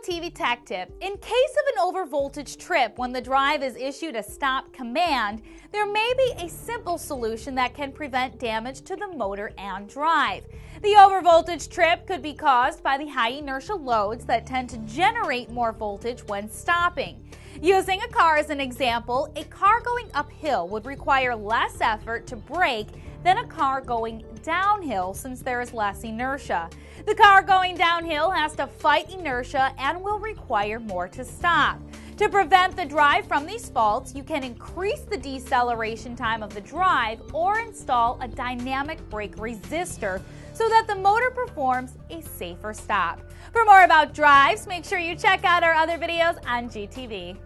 GTV Tech Tip. In case of an overvoltage trip when the drive is issued a stop command, there may be a simple solution that can prevent damage to the motor and drive. The overvoltage trip could be caused by the high inertia loads that tend to generate more voltage when stopping. Using a car as an example, a car going uphill would require less effort to brake than a car going downhill since there is less inertia. The car going downhill has to fight inertia and will require more to stop. To prevent the drive from these faults, you can increase the deceleration time of the drive or install a dynamic brake resistor so that the motor performs a safer stop. For more about drives, make sure you check out our other videos on GTV.